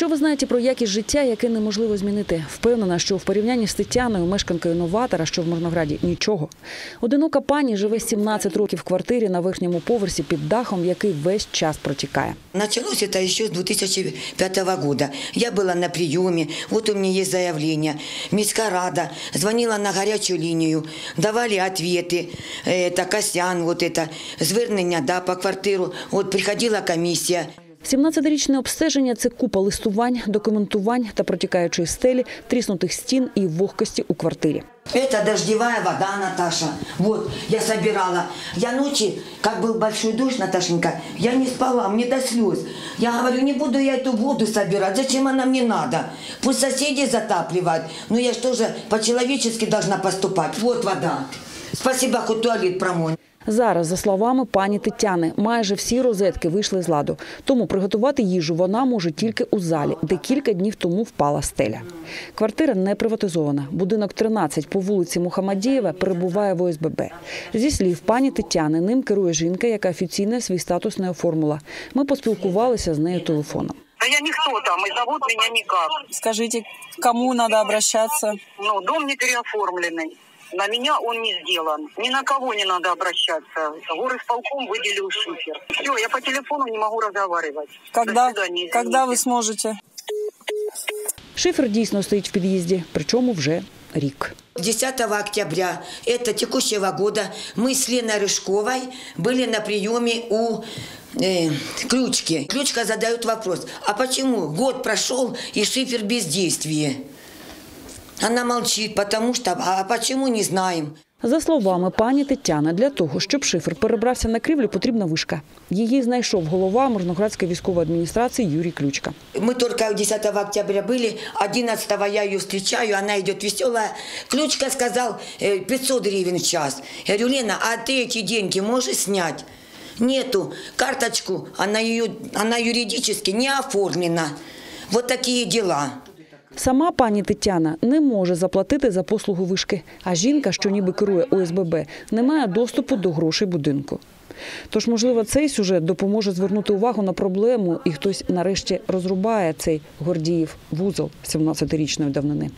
Що ви знаєте про якість життя, яке неможливо змінити? Впевнена, що в порівнянні з Тетяною, мешканкою новатора, що в Мирнограді, нічого. Одинока пані живе 17 років в квартирі на верхньому поверсі під дахом, який весь час протікає. Началось это еще с 2005 года. Я была на приеме, вот у меня есть заявление. Міська рада звонила на горячую линию, давали ответы. Это Косян, вот это, звернення да, по квартиру. Вот приходила комиссия. 17-річне обстеження це купа листувань, документувань та протікаючої стелі, тріснутих стін і вогкості у квартирі. Это дождевая вода, Наташа. Вот, я собирала. Я ночи, как был большой дождь, Наташенька, я не спала, мне до слез. Я говорю, не буду я эту воду собирать, зачем она мне надо? Пусть соседи затапливают, но я что же по-человечески должна поступать. Вот вода. Спасибо, хоть туалет промой. Зараз, за словами пані Тетяни, майже всі розетки вийшли з ладу. Тому приготувати їжу вона може тільки у залі, де кілька днів тому впала стеля. Квартира не приватизована. Будинок 13 по вулиці Мухамадієва перебуває в ОСББ. Зі слів пані Тетяни, ним керує жінка, яка офіційно свій статус не оформила. Ми поспілкувалися з нею телефоном. Да я никто там, и зовут меня никак. Скажите, к кому надо обращаться? Ну, дом не переоформленный. На меня он не сделан. Ни на кого не надо обращаться. Горисполком выделил шифер. Все, я по телефону не могу разговаривать. Когда, До свидания, когда вы извините. сможете? Шифер дійсно стоїть в під'їзді, причому вже рік. 10 октября это текущего года мы с Леной Рыжковой были на приеме у э, Ключки. Ключка задает вопрос, а почему год прошел и шифер бездействие? Она молчит, потому что, а почему не знаем. За словами пані Тетяни, для того, щоб шифер перебрався на крівлю, потрібна вишка. Її знайшов голова Мирноградської військової адміністрації Юрій Ключка. Мы только 10 октября были, 11 я ее встречаю, она идет веселая. Ключка сказал э, 500 гривен в час. Я говорю, Лена, а ты эти деньги можешь снять? Нету. Карточку, она, ее, она юридически не оформлена. Вот такие дела. Сама пані Тетяна не може заплатити за послугу вишки, а жінка, що ніби керує ОСББ, не має доступу до грошей будинку. Тож, можливо, цей сюжет допоможе звернути увагу на проблему, і хтось нарешті розрубає цей Гордіїв вузол 17-річної давнини.